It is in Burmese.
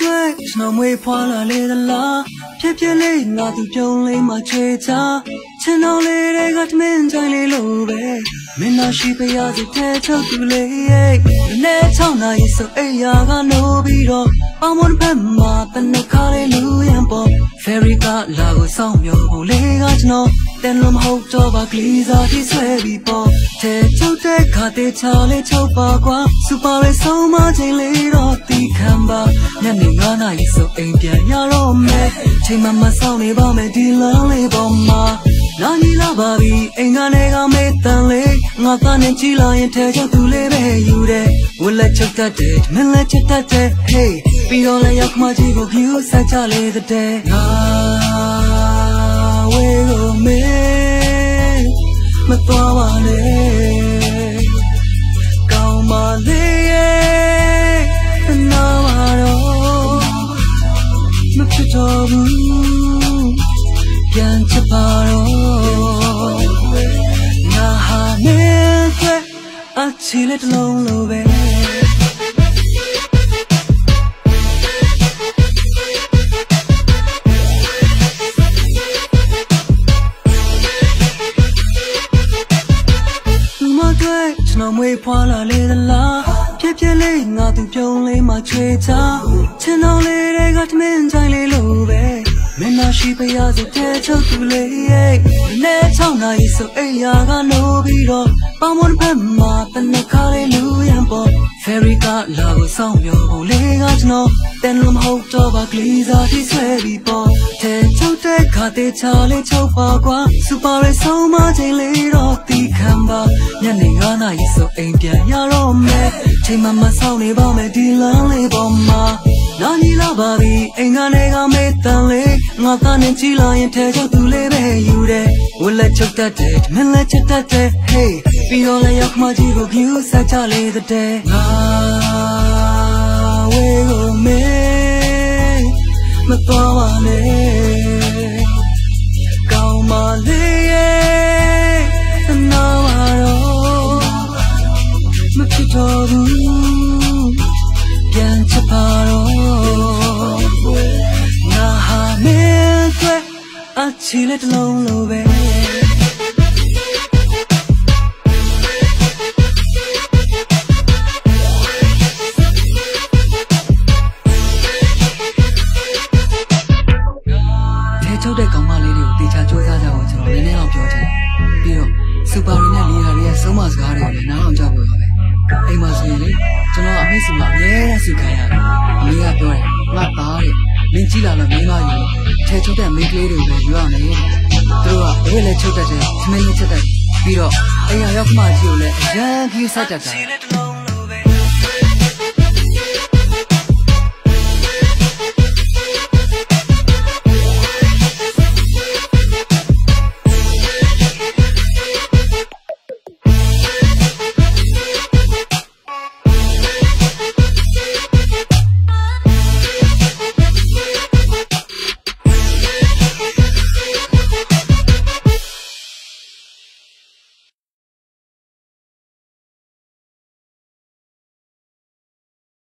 ကျွန်တော်မွေးဖွာလာလေသလားဖြစ်ဖြစ်လေးငါသူပြုံးလေးမှချွေချာချင်တော်လေးတွေကတမင်ကြိုင်လေးလို့ပဲမင်းတို့ရှိပြရစီတဲ့ချုပ်သူလေးရဲ့နဲ့6နာရီဆိုအိယာကနိုးပြီးတော့ပေါမွန်ဖက်မှာတနခါလေးလူရန်ပေါ် ferry ကလာကိုစောင့်မျှော်ဖို့လေးကကျွန်တော်တန်လို့မဟုတ်တော့ပါကလေးစားที่ဆွဲပြီးပေါ်ထဲချုပ် တဲ့ခါတဲ့ချာလေးချုပ်ပါကွာစူပါရဲဆုံးမချိန်လေးတော့တီခံပါညနေ9နာရီဆိုအိမ်ပြန်ရတော့မယ်ချိန်မှမဆောင်နေပါမယ်ဒီလမ်းလေးပေါ်မှာနာနီလာပါပြီအိမ်ကနေကမေးတန်လေးငါကနေကြည့်လာရင်ထဲချသူလေးပဲယူတယ်ဝလက်ချုပ်တတ်တယ်မင်းလက်ချက်တတ်တယ် hey ပြီးတော့လည်းရောက်မှကြီးကို view ဆက်ချလေတဲ့ငါဝေကိုမေးမတော်ပါနဲ့ မဖြစ်တော့ဘူးပြန်ချပါတော့ငါဟာနေအတွက်အချီလက်တစ်လုံးလိုပဲတွေ့ကျွန်တော်မွေးဖွာလာလေသလား ဖြစ်ဖြစ်လေးငါသူပြုံးလေးမှချွေချာချင်တော်လေးတွေကတမင်ကြိုင်လေးလို့ပဲမင်းမရှိပြရစေတဲ့ချုပ်သူလေးရဲ့နဲ့6နာရီဆိုအိယာကနိုးပြီးတော့ပေါမွန်ဖက်မှာတနခါလေးလူရန်ပေါ် ferry ကလာကိုစောင့်မျှော်ဖို့လေးကကျွန်တော်တန်လို့မဟုတ်တော့ပါကလေးစားที่ဆွဲပြီးပေါ်ထဲချုပ်တဲ့ခါတဲ့ချာလေးချုပ်ပါကွာစူပါရဲဆုံးမချိန်လေးတော့တီခံပါညနေ9နာရီဆိုအိမ်ပြန်ရတော့မယ် ချိန်မှမဆောင်နေပါမယ်ဒီလမ်းလေးပေါ်မှာနာနီလာပါပြီအိမ်ကနေကမေးတန်လေးငါကနေကြည့်လာရင်ထဲချသူလေးပဲယူတယ်ဝလက်ချုပ်တတ်တယ်မင်းလက်ချက်တတ်တယ် hey ပြီးတော့လည်းရောက်မှကြီးကို view ဆက်ချလေတဲ့ငါဝေကိုမေးမတော်ပါနဲ့ ချီလက်တစ်လုံးလိုပဲထဲချုပ်တဲ့ကောင်မလေးတွေကိုတေချာစူးစမ်းကြဖို့ကျွန်တော်နည်းနည်းတော့ပြောချင်တယ်။ပြီးတော့စူပါရီနဲ့လီဟာရီရဲ့ဆုံးမစကားတွေကိုလည်းနားအောင်ကြဖို့ရမယ်။အိမ်မှာဆိုရင်လေကျွန်တော်အမေစီမှာအများနဲ့စုခံရတယ်။အမေကပြောတယ်ငါသားတဲ့မင်း ကြီးလာတော့မင်းမယူလို့ထဲချုပ်တဲ့မိန်းကလေးတွေကိုပဲယူရမယ်တဲ့။သူတို့ကဘယ်လည်းချုပ်တတ်တယ်၊သမင်းလည်းချက်တတ်တယ်။ပြီးတော့အိမ်ရရောက်မှကြီးကိုလည်းအရန်ကြီးဆက်တတ်တယ်